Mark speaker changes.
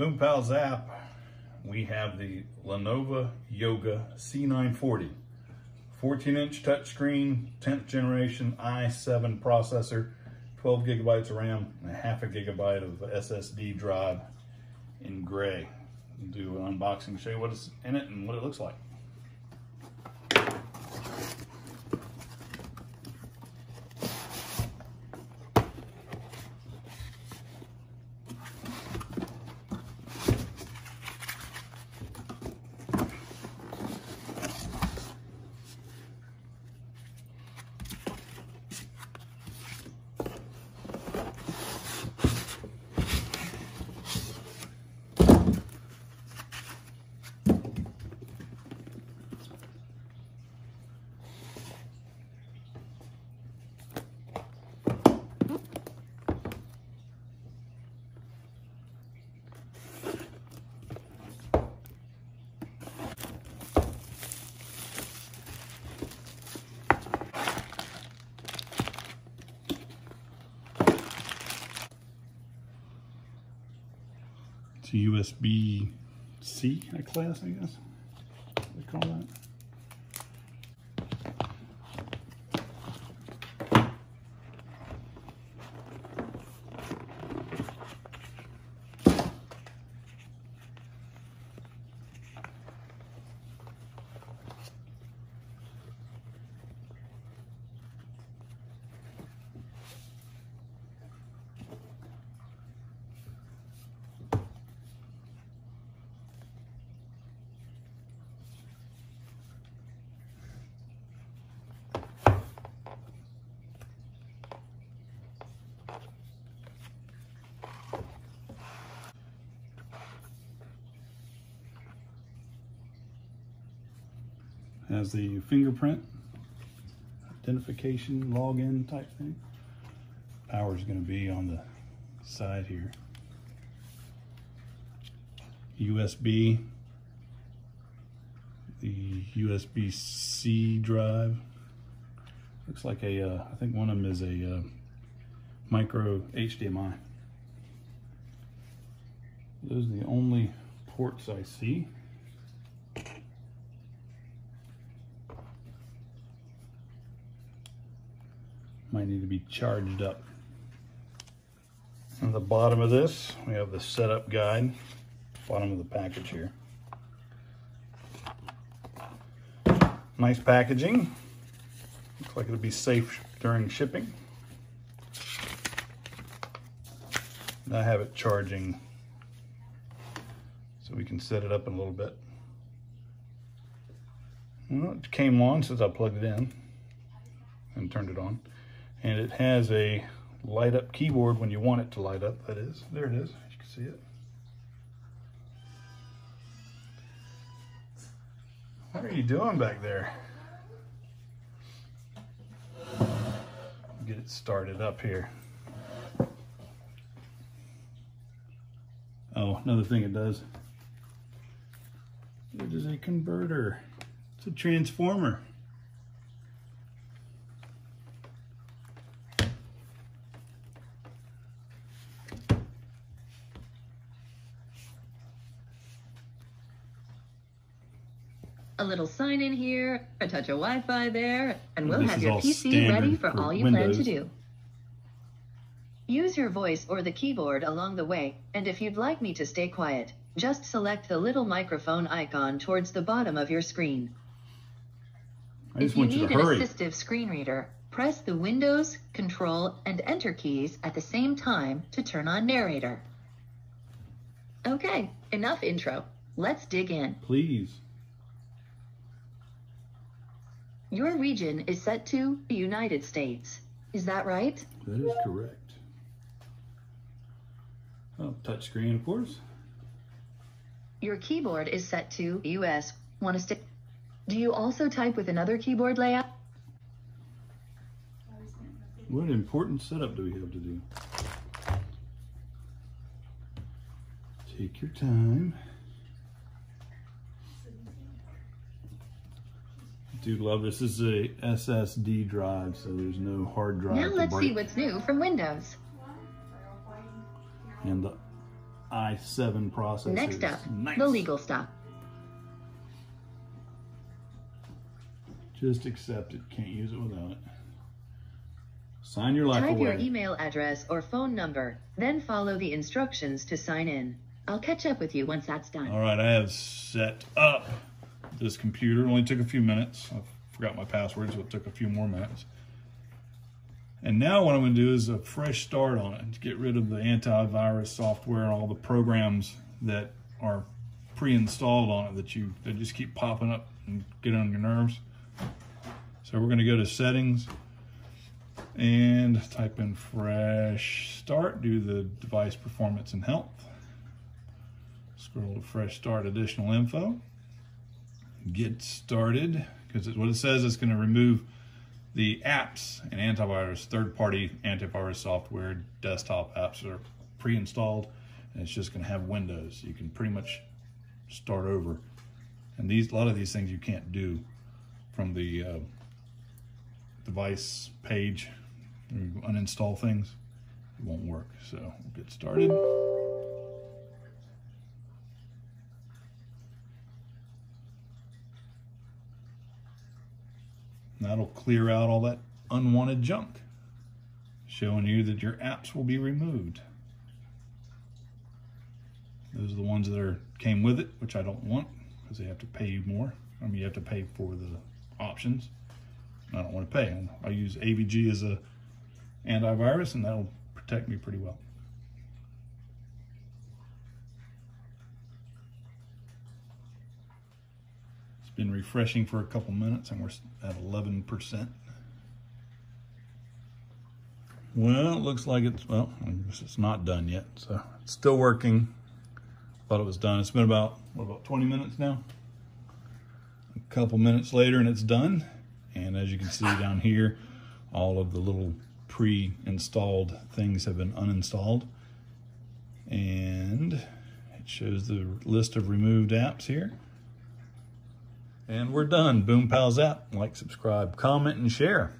Speaker 1: Boom Pow Zap, we have the Lenovo Yoga C940. 14 inch touchscreen, 10th generation i7 processor, 12 gigabytes of RAM, and a half a gigabyte of SSD drive in gray. We'll do an unboxing, show you what is in it and what it looks like. A USB-C class, I guess. They call that. Has the fingerprint identification login type thing. Power is going to be on the side here. USB, the USB-C drive. Looks like a, uh, I think one of them is a uh, micro HDMI. Those are the only ports I see. Might need to be charged up. On the bottom of this, we have the setup guide, bottom of the package here. Nice packaging. Looks like it'll be safe during shipping. And I have it charging so we can set it up in a little bit. Well, it came on since I plugged it in and turned it on and it has a light up keyboard when you want it to light up. That is there it is. You can see it. What are you doing back there? Get it started up here. Oh another thing it does. It is a converter. It's a transformer
Speaker 2: a little sign in here, a touch of Wi-Fi there, and we'll
Speaker 1: This
Speaker 2: have your PC ready for
Speaker 1: for
Speaker 2: all you plan to do. Use your voice or the keyboard along the way, and if you'd like me to stay quiet, just select the little microphone icon towards the bottom of your screen.
Speaker 1: I just
Speaker 2: If you need an
Speaker 1: hurry
Speaker 2: assistive screen reader, press the Windows, Control, and Enter keys at the same time to turn on narrator. Okay, enough intro. Let's dig in.
Speaker 1: please
Speaker 2: Your region is set to the United States. Is that right?
Speaker 1: That is correct. Oh, touch screen, of course.
Speaker 2: Your keyboard is set to US. Want to stick? Do you also type with another keyboard layout?
Speaker 1: What important setup do we have to do? Take your time. Do love this. This is a SSD drive, so there's no hard drive
Speaker 2: Now let's
Speaker 1: break.
Speaker 2: see what's new from Windows.
Speaker 1: and the i7 processors.
Speaker 2: Next up,
Speaker 1: nice.
Speaker 2: the legal stuff.
Speaker 1: Just accept it. Can't use it without it. Sign your life
Speaker 2: Type
Speaker 1: away.
Speaker 2: your email address or phone number, then follow the instructions to sign in. I'll catch up with you once that's done.
Speaker 1: All right, I have set up this computer. It only took a few minutes. I forgot my password, so it took a few more minutes. And now what I'm going to do is a fresh start on it to get rid of the antivirus software and all the programs that are pre-installed on it that you that just keep popping up and get on your nerves. So we're going to go to settings and type in fresh start, do the device performance and health. Scroll to fresh start additional info. Get started because what it says is going to remove the apps and antivirus, third-party antivirus software, desktop apps that are pre-installed, and it's just going to have Windows. You can pretty much start over. And these, a lot of these things you can't do from the uh, device page. You uninstall things, it won't work. So we'll get started. That'll clear out all that unwanted junk, showing you that your apps will be removed. Those are the ones that are came with it, which I don't want because they have to pay you more. I mean, you have to pay for the options. I don't want to pay. I use AVG as a antivirus, and that'll protect me pretty well. Been refreshing for a couple minutes, and we're at 11%. Well, it looks like it's, well, it's not done yet, so it's still working. Thought it was done. It's been about, what, about 20 minutes now? A couple minutes later, and it's done. And as you can see down here, all of the little pre-installed things have been uninstalled. And it shows the list of removed apps here. And we're done. Boom Pow Zap. Like, subscribe, comment, and share.